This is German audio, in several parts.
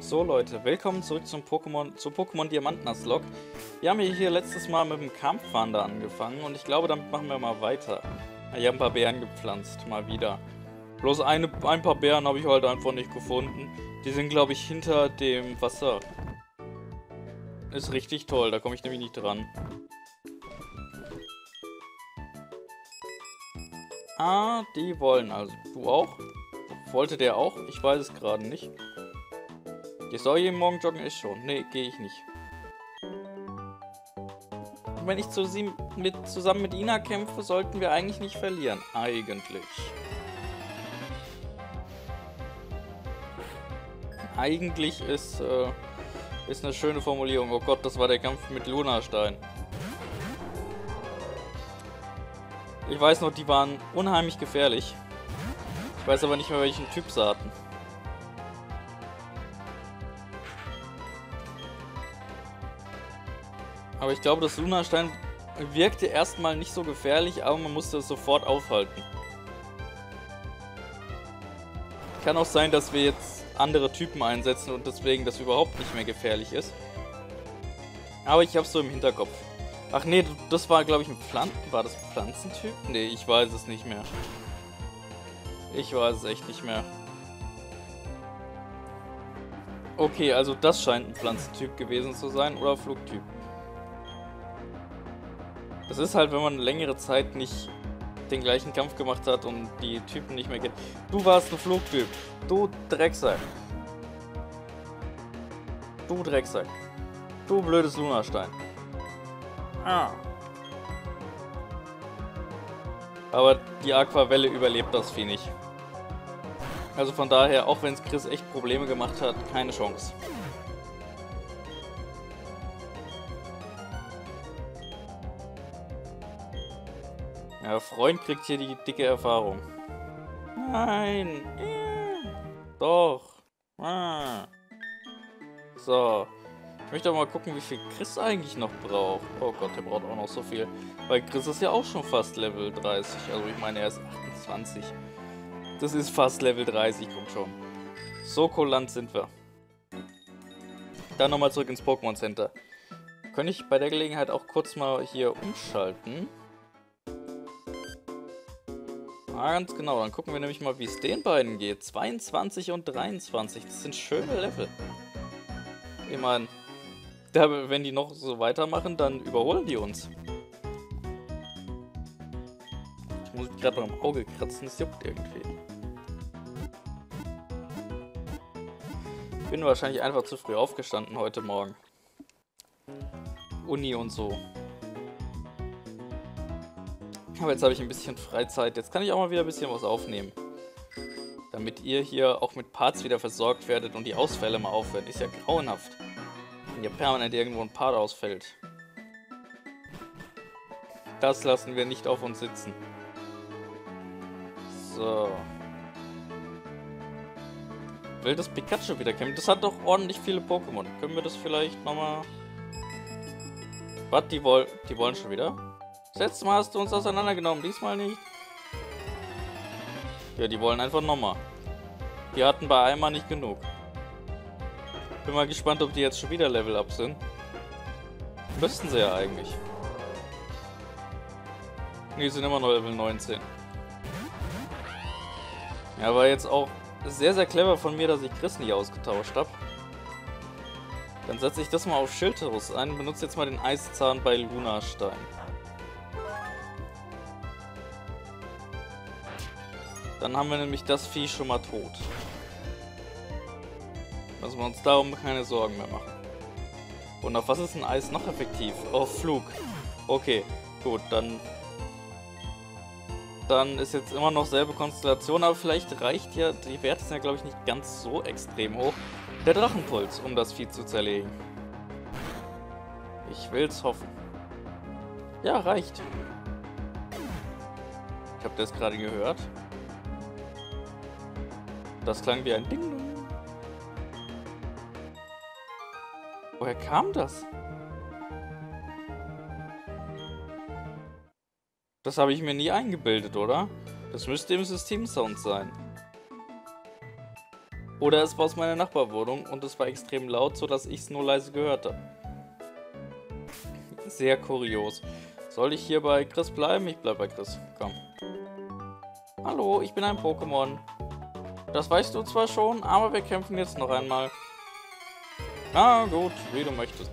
So Leute, willkommen zurück zum Pokémon, zu Pokémon Diamantnuzlocke. Wir haben hier letztes Mal mit dem Kampfwander angefangen und ich glaube, damit machen wir mal weiter. Ich habe ein paar Beeren gepflanzt, mal wieder. Bloß eine, ein paar Beeren habe ich heute einfach nicht gefunden. Die sind, glaube ich, hinter dem Wasser. Ist richtig toll, da komme ich nämlich nicht dran. Ah, die wollen also. Du auch? Wollte der auch? Ich weiß es gerade nicht. Ich soll jeden Morgen joggen, ist schon. Nee, gehe ich nicht. Und wenn ich zu mit, zusammen mit Ina kämpfe, sollten wir eigentlich nicht verlieren. Eigentlich. Eigentlich ist, äh, ist eine schöne Formulierung. Oh Gott, das war der Kampf mit Lunastein. Ich weiß noch, die waren unheimlich gefährlich. Ich weiß aber nicht mehr, welchen Typ sie hatten. Aber ich glaube, das Lunastein wirkte erstmal nicht so gefährlich, aber man musste es sofort aufhalten. Kann auch sein, dass wir jetzt andere Typen einsetzen und deswegen das überhaupt nicht mehr gefährlich ist. Aber ich hab's so im Hinterkopf. Ach nee, das war glaube ich ein Pflanzen... War das Pflanzentyp? Nee, ich weiß es nicht mehr. Ich weiß es echt nicht mehr. Okay, also das scheint ein Pflanzentyp gewesen zu sein oder Flugtyp. Das ist halt, wenn man längere Zeit nicht den gleichen Kampf gemacht hat und die Typen nicht mehr kennt. Du warst ein Flugtyp. Du Drecksack. Du Drecksack. Du blödes Lunastein. Ah. Aber die Aquavelle überlebt das Vieh nicht. Also von daher, auch wenn es Chris echt Probleme gemacht hat, keine Chance. Ja, Freund kriegt hier die dicke Erfahrung. Nein. Doch. Ah. So. Ich möchte mal gucken, wie viel Chris eigentlich noch braucht. Oh Gott, der braucht auch noch so viel. Weil Chris ist ja auch schon fast Level 30. Also ich meine, er ist 28. Das ist fast Level 30, komm schon. So kulant sind wir. Dann nochmal zurück ins Pokémon Center. Könnte ich bei der Gelegenheit auch kurz mal hier umschalten? Ganz genau. Dann gucken wir nämlich mal, wie es den beiden geht. 22 und 23. Das sind schöne Level. Ich meine, wenn die noch so weitermachen, dann überholen die uns. Ich muss gerade noch im Auge kratzen. Es juckt irgendwie. Ich bin wahrscheinlich einfach zu früh aufgestanden heute Morgen. Uni und so. Aber jetzt habe ich ein bisschen Freizeit. Jetzt kann ich auch mal wieder ein bisschen was aufnehmen. Damit ihr hier auch mit Parts wieder versorgt werdet und die Ausfälle mal aufhören. Ist ja grauenhaft. Wenn hier permanent irgendwo ein Part ausfällt. Das lassen wir nicht auf uns sitzen. So. Will das Pikachu wieder kämpfen? Das hat doch ordentlich viele Pokémon. Können wir das vielleicht nochmal... Was, die, woll die wollen schon wieder? Das letzte Mal hast du uns auseinandergenommen, diesmal nicht. Ja, die wollen einfach nochmal. Die hatten bei einmal nicht genug. Bin mal gespannt, ob die jetzt schon wieder Level Up sind. Müssten sie ja eigentlich. Ne, sind immer noch Level 19. Ja, war jetzt auch sehr, sehr clever von mir, dass ich Chris nicht ausgetauscht habe. Dann setze ich das mal auf Schilderus ein und benutze jetzt mal den Eiszahn bei Lunastein. Dann haben wir nämlich das Vieh schon mal tot. Müssen wir uns darum keine Sorgen mehr machen. Und auf was ist ein Eis noch effektiv? Auf Flug. Okay, gut, dann... Dann ist jetzt immer noch selbe Konstellation, aber vielleicht reicht ja... Die Werte sind ja, glaube ich, nicht ganz so extrem hoch. Der Drachenpuls, um das Vieh zu zerlegen. Ich will's hoffen. Ja, reicht. Ich habe das gerade gehört. Das klang wie ein Ding. Woher kam das? Das habe ich mir nie eingebildet, oder? Das müsste im Systemsound sein. Oder es war aus meiner Nachbarwohnung und es war extrem laut, sodass ich es nur leise gehört habe. Sehr kurios. Soll ich hier bei Chris bleiben? Ich bleib bei Chris. Komm. Hallo, ich bin ein Pokémon. Das weißt du zwar schon, aber wir kämpfen jetzt noch einmal. Na gut, wie du möchtest.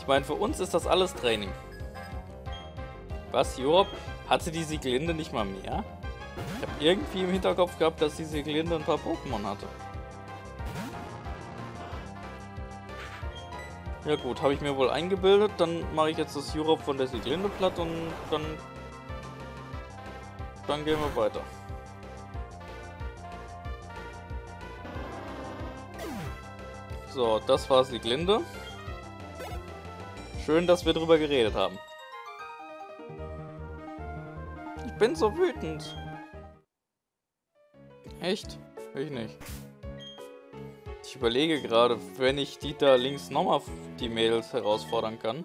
Ich meine, für uns ist das alles Training. Was, Job? Hatte die Sieglinde nicht mal mehr? Ich habe irgendwie im Hinterkopf gehabt, dass die Sieglinde ein paar Pokémon hatte. Ja gut, habe ich mir wohl eingebildet. Dann mache ich jetzt das Europe von der Sieglinde platt und dann... Dann gehen wir weiter. So, das war Sieglinde. Schön, dass wir drüber geredet haben. Ich bin so wütend. Echt? Ich nicht. Ich überlege gerade, wenn ich die da links nochmal die Mädels herausfordern kann.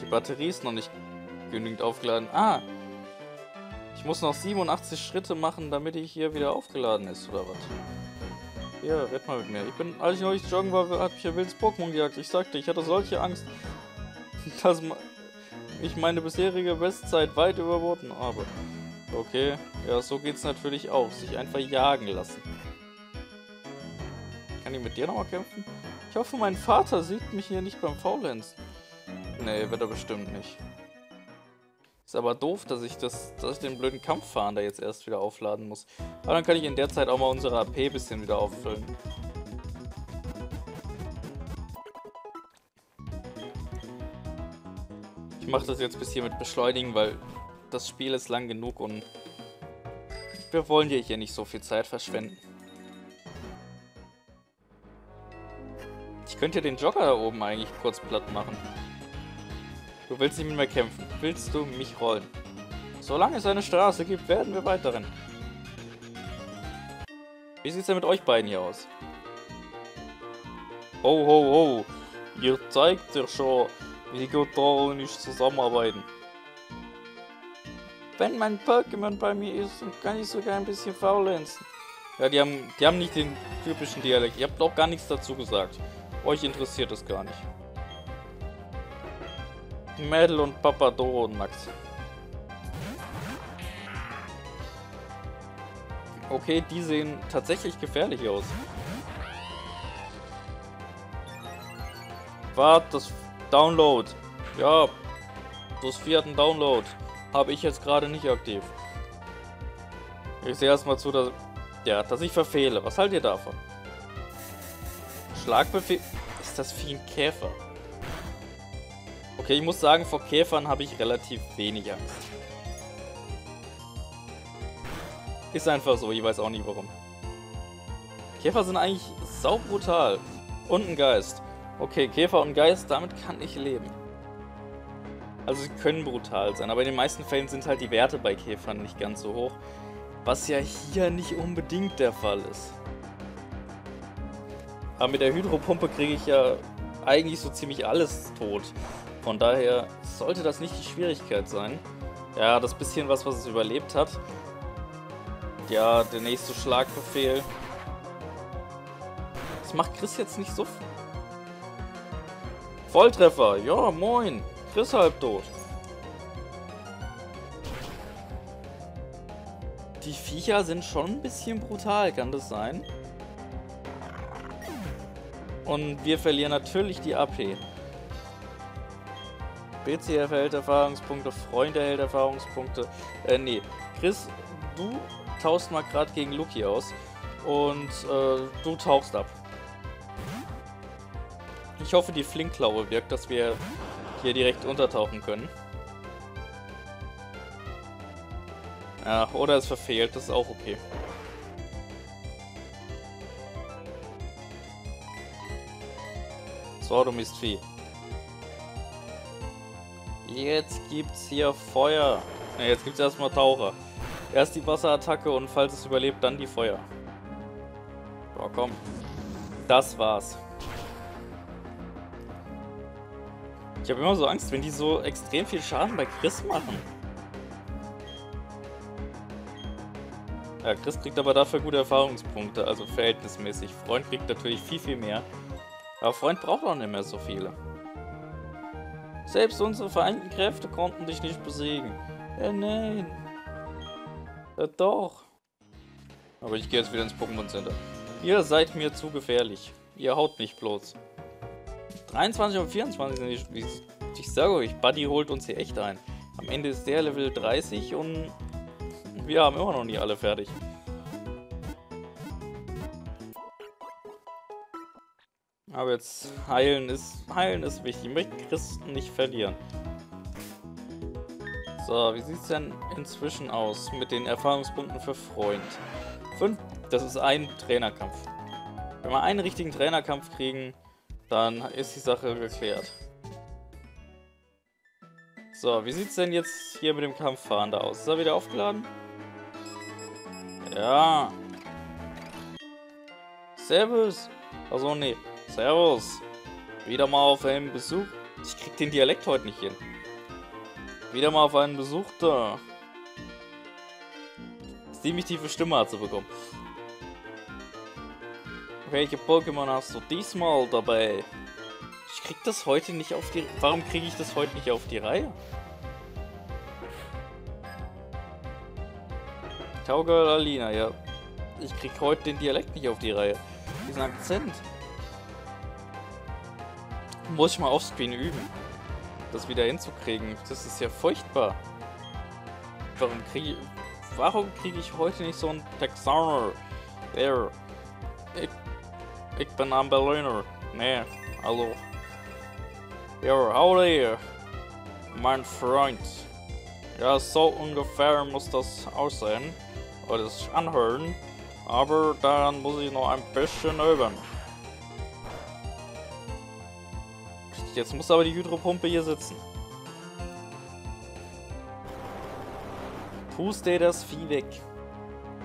Die Batterie ist noch nicht genügend aufgeladen. Ah! Ich muss noch 87 Schritte machen, damit die hier wieder aufgeladen ist, oder was? Ja, red mal mit mir. Ich bin, als ich neulich joggen war, hat mich ein wildes Pokémon gejagt. Ich sagte, ich hatte solche Angst, dass ich meine bisherige Bestzeit weit überboten habe. Okay, ja, so geht's natürlich auch. Sich einfach jagen lassen. Kann ich mit dir nochmal kämpfen? Ich hoffe, mein Vater sieht mich hier nicht beim Faulenzen. Nee, wird er bestimmt nicht. Ist aber doof, dass ich, das, dass ich den blöden Kampffahnder jetzt erst wieder aufladen muss. Aber dann kann ich in der Zeit auch mal unsere AP ein bisschen wieder auffüllen. Ich mache das jetzt bis hier mit Beschleunigen, weil das Spiel ist lang genug und wir wollen hier nicht so viel Zeit verschwenden. könnte ja den Jogger da oben eigentlich kurz platt machen. Du willst nicht mit mir kämpfen. Willst du mich rollen? Solange es eine Straße gibt, werden wir weiterrennen. Wie sieht's denn mit euch beiden hier aus? Ho, ho, ho. Ihr zeigt ja schon, wie gut Doro nicht zusammenarbeiten. Wenn mein Pokémon bei mir ist, dann kann ich sogar ein bisschen faulenzen. Ja, die haben, die haben nicht den typischen Dialekt. Ihr habt auch gar nichts dazu gesagt. Euch interessiert es gar nicht. Mädel und Papa Doro und Max. Okay, die sehen tatsächlich gefährlich aus. Wart, das Download. Ja, das vierten Download habe ich jetzt gerade nicht aktiv. Ich sehe erstmal zu, dass, ja, dass ich verfehle. Was haltet ihr davon? Schlagbefehl. Ist das wie ein Käfer? Okay, ich muss sagen, vor Käfern habe ich relativ wenig Angst. Ist einfach so, ich weiß auch nicht warum. Käfer sind eigentlich saubrutal. Und ein Geist. Okay, Käfer und Geist, damit kann ich leben. Also sie können brutal sein, aber in den meisten Fällen sind halt die Werte bei Käfern nicht ganz so hoch. Was ja hier nicht unbedingt der Fall ist. Aber mit der Hydropumpe kriege ich ja eigentlich so ziemlich alles tot. Von daher sollte das nicht die Schwierigkeit sein. Ja, das bisschen was, was es überlebt hat. Ja, der nächste Schlagbefehl. Das macht Chris jetzt nicht so. Volltreffer. Ja, moin. Chris halbtot. Die Viecher sind schon ein bisschen brutal, kann das sein? Und wir verlieren natürlich die AP. BC erhält Erfahrungspunkte, Freunde erhält Erfahrungspunkte. Äh, nee. Chris, du tauchst mal gerade gegen Luki aus. Und äh, du tauchst ab. Ich hoffe, die Flinkklaue wirkt, dass wir hier direkt untertauchen können. Ja, oder es verfehlt, das ist auch okay. So, du Mistvieh. Jetzt gibt's hier Feuer. Ne, jetzt gibt's erstmal Taucher. Erst die Wasserattacke und falls es überlebt, dann die Feuer. So, komm. Das war's. Ich habe immer so Angst, wenn die so extrem viel Schaden bei Chris machen. Ja, Chris kriegt aber dafür gute Erfahrungspunkte, also verhältnismäßig. Freund kriegt natürlich viel, viel mehr. Aber Freund braucht auch nicht mehr so viele. Selbst unsere vereinten Kräfte konnten dich nicht besiegen. Ja, nein. Ja, doch. Aber ich gehe jetzt wieder ins Pokémon Center. Ihr seid mir zu gefährlich. Ihr haut mich bloß. 23 und 24 sind die, wie ich sage euch, Buddy holt uns hier echt ein. Am Ende ist der Level 30 und wir haben immer noch nie alle fertig. Aber jetzt heilen ist heilen ist wichtig. Ich möchte Christen nicht verlieren. So, wie sieht es denn inzwischen aus mit den Erfahrungspunkten für Freund? Fünf, das ist ein Trainerkampf. Wenn wir einen richtigen Trainerkampf kriegen, dann ist die Sache geklärt. So, wie sieht es denn jetzt hier mit dem Kampffahrender aus? Ist er wieder aufgeladen? Ja. Servus. Also nee. Servus. Wieder mal auf einen Besuch. Ich krieg den Dialekt heute nicht hin. Wieder mal auf einen Besuch da. Ziemlich tiefe Stimme hat sie bekommen. Welche Pokémon hast du diesmal dabei? Ich krieg das heute nicht auf die... Warum kriege ich das heute nicht auf die Reihe? Cowgirl Alina, ja. Ich krieg heute den Dialekt nicht auf die Reihe. Diesen Akzent. Muss ich mal offscreen üben. Das wieder hinzukriegen. Das ist ja furchtbar. Warum kriege ich... Warum kriege ich heute nicht so einen Texaner? Der... Ich, ich bin ein Berliner. Nee, also... Ja, howdy, mein Freund. Ja, so ungefähr muss das aussehen oder es anhören, aber daran muss ich noch ein bisschen üben. Jetzt muss aber die Hydropumpe hier sitzen. Puste das Vieh weg.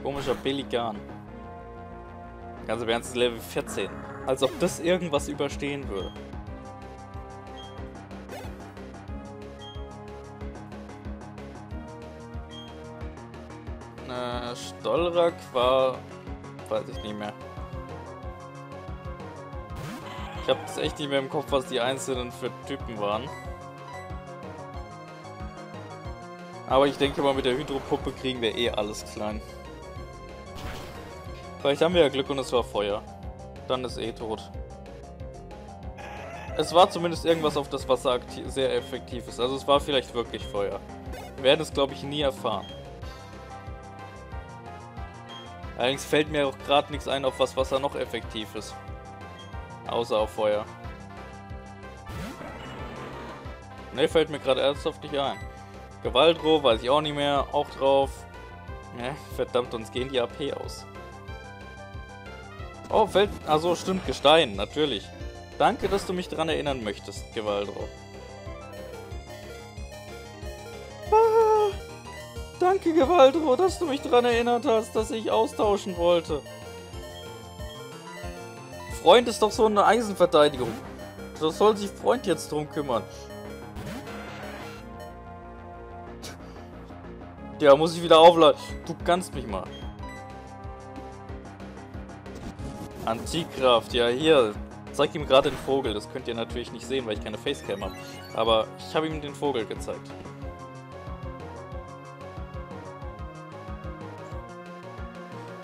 Komischer Pelikan. Ganz im Ernst, Level 14. Als ob das irgendwas überstehen würde. Stollrak war... Weiß ich nicht mehr. Ich habe es echt nicht mehr im Kopf, was die einzelnen für Typen waren. Aber ich denke mal, mit der Hydropuppe kriegen wir eh alles klein. Vielleicht haben wir ja Glück und es war Feuer. Dann ist eh tot. Es war zumindest irgendwas, auf das Wasser sehr effektiv ist. Also es war vielleicht wirklich Feuer. Wir werden es, glaube ich, nie erfahren. Allerdings fällt mir auch gerade nichts ein, auf was Wasser noch effektiv ist. Außer auf Feuer. Ne, fällt mir gerade ernsthaft nicht ein. Gewaldro, weiß ich auch nicht mehr. Auch drauf. Ne, verdammt, uns gehen die AP aus. Oh, fällt... Also stimmt, Gestein, natürlich. Danke, dass du mich daran erinnern möchtest, Gewaldro. Danke, Gewaldro, dass du mich daran erinnert hast, dass ich austauschen wollte. Freund ist doch so eine Eisenverteidigung. Da soll sich Freund jetzt drum kümmern. Ja, muss ich wieder aufladen. Du kannst mich mal. Antikraft, ja hier. Zeig ihm gerade den Vogel. Das könnt ihr natürlich nicht sehen, weil ich keine Facecam habe. Aber ich habe ihm den Vogel gezeigt.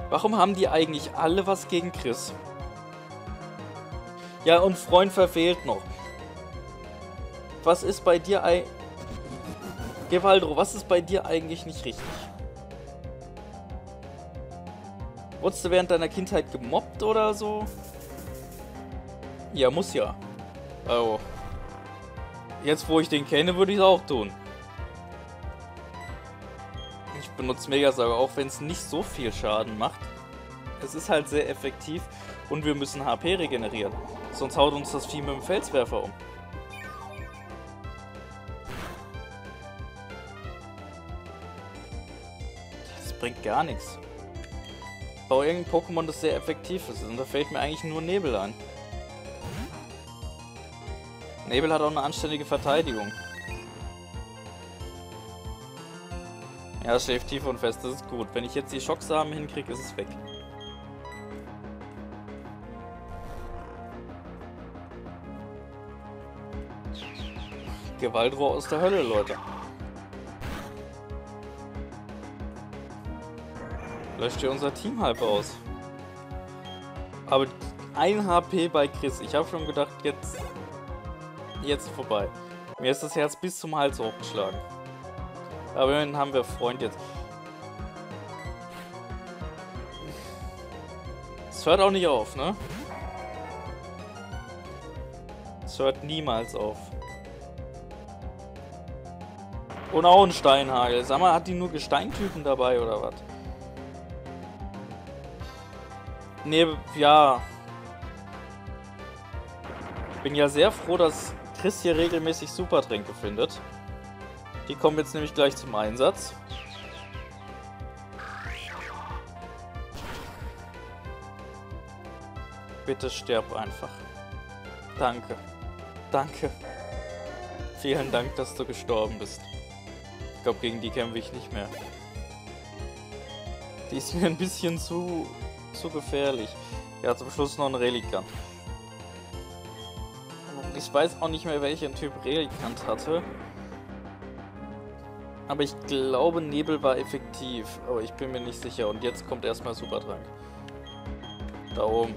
Warum haben die eigentlich alle was gegen Chris? Ja, und Freund verfehlt noch. Was ist bei dir ein... Gewaldro, was ist bei dir eigentlich nicht richtig? Wurdest du während deiner Kindheit gemobbt oder so? Ja, muss ja. Oh. Jetzt, wo ich den kenne, würde ich es auch tun. Ich benutze Megasager, auch wenn es nicht so viel Schaden macht. Es ist halt sehr effektiv und wir müssen HP regenerieren. Sonst haut uns das Vieh mit dem Felswerfer um. Das bringt gar nichts. Ich baue irgendein Pokémon, das sehr effektiv ist. Und da fällt mir eigentlich nur Nebel ein. Nebel hat auch eine anständige Verteidigung. Ja, schläft tief und fest, das ist gut. Wenn ich jetzt die Schocksamen hinkriege, ist es weg. Gewaltrohr aus der Hölle, Leute. Löscht ihr unser Team halb aus. Aber ein HP bei Chris. Ich habe schon gedacht, jetzt, jetzt vorbei. Mir ist das Herz bis zum Hals hochgeschlagen. Aber immerhin haben wir Freund jetzt. Es hört auch nicht auf, ne? Es hört niemals auf. Und auch ein Steinhagel. Sag mal, hat die nur Gesteintypen dabei oder was? Nee, ja. Bin ja sehr froh, dass Chris hier regelmäßig Supertränke findet. Die kommen jetzt nämlich gleich zum Einsatz. Bitte sterb einfach. Danke. Danke. Vielen Dank, dass du gestorben bist. Ich glaube, gegen die kämpfe ich nicht mehr. Die ist mir ein bisschen zu, zu gefährlich. Ja, zum Schluss noch ein Relikant. Ich weiß auch nicht mehr, welchen Typ Relikant hatte. Aber ich glaube, Nebel war effektiv. Aber ich bin mir nicht sicher. Und jetzt kommt erstmal Supertrank. Da oben.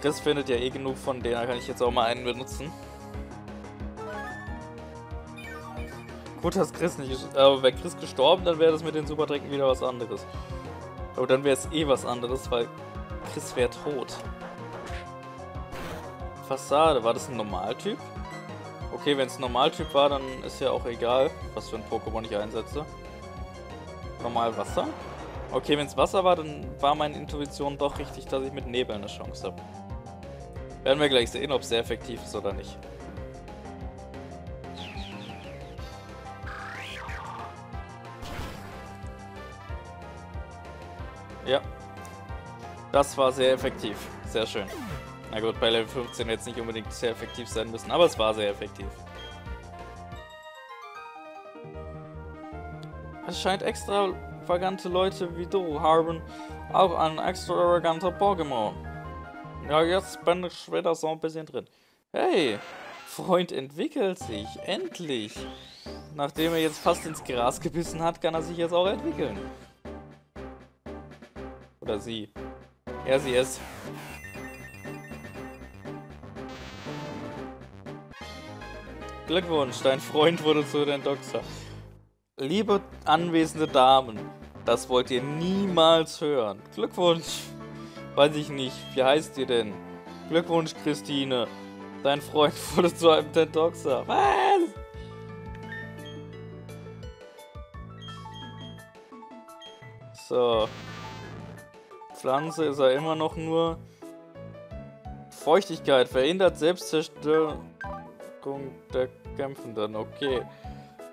Chris findet ja eh genug von denen. Da kann ich jetzt auch mal einen benutzen. Gut, dass Chris nicht ist. Aber wäre Chris gestorben, dann wäre das mit den Supertränken wieder was anderes. Aber dann wäre es eh was anderes, weil Chris wäre tot. Fassade. War das ein Normaltyp? Okay, wenn es ein Normaltyp war, dann ist ja auch egal, was für ein Pokémon ich einsetze. Normal Wasser? Okay, wenn es Wasser war, dann war meine Intuition doch richtig, dass ich mit Nebel eine Chance habe. Werden wir gleich sehen, ob es sehr effektiv ist oder nicht. Ja. Das war sehr effektiv. Sehr schön. Na gut, bei Level 15 jetzt nicht unbedingt sehr effektiv sein müssen, aber es war sehr effektiv. Es scheint extravagante Leute wie du haben auch ein extravaganter Pokémon. Ja, jetzt bin ich wieder so ein bisschen drin. Hey, Freund entwickelt sich, endlich. Nachdem er jetzt fast ins Gras gebissen hat, kann er sich jetzt auch entwickeln. Oder sie. Er, sie, es. Glückwunsch, dein Freund wurde zu den Doxer. Liebe anwesende Damen, das wollt ihr niemals hören. Glückwunsch. Weiß ich nicht, wie heißt ihr denn? Glückwunsch, Christine. Dein Freund wurde zu einem Tentoxer. Was? So. Pflanze ist er immer noch nur. Feuchtigkeit verhindert Selbstzerstörung der Kämpfenden. Okay.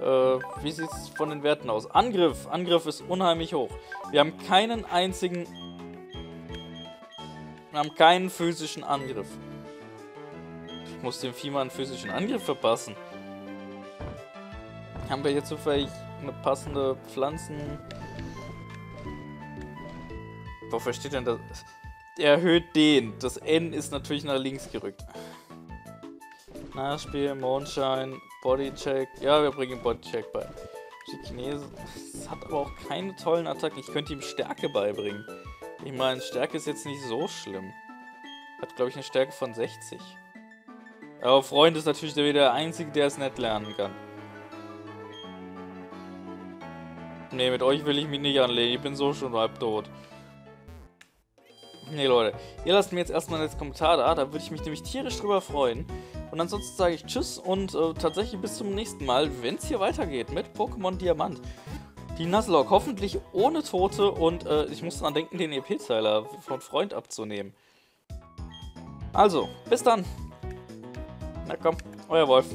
Äh, wie sieht es von den Werten aus? Angriff. Angriff ist unheimlich hoch. Wir haben keinen einzigen... Wir haben keinen physischen Angriff. Ich muss dem Vieh mal einen physischen Angriff verpassen. Haben wir jetzt zufällig eine passende Pflanzen... Wofür steht denn das? Er erhöht den. Das N ist natürlich nach links gerückt. Nachspiel, Mondschein, Bodycheck. Ja, wir bringen Bodycheck bei. Chinese hat aber auch keine tollen Attacken. Ich könnte ihm Stärke beibringen. Ich meine, Stärke ist jetzt nicht so schlimm. Hat, glaube ich, eine Stärke von 60. Aber Freund ist natürlich der, der Einzige, der es nicht lernen kann. Ne, mit euch will ich mich nicht anlegen. Ich bin so schon halb tot. Ne, Leute. Ihr lasst mir jetzt erstmal einen Kommentar da. Da würde ich mich nämlich tierisch drüber freuen. Und ansonsten sage ich Tschüss und äh, tatsächlich bis zum nächsten Mal, wenn es hier weitergeht mit Pokémon Diamant. Die Nuzlocke hoffentlich ohne Tote und äh, ich muss dran denken, den EP-Zeiler von Freund abzunehmen. Also, bis dann. Na komm, euer Wolf.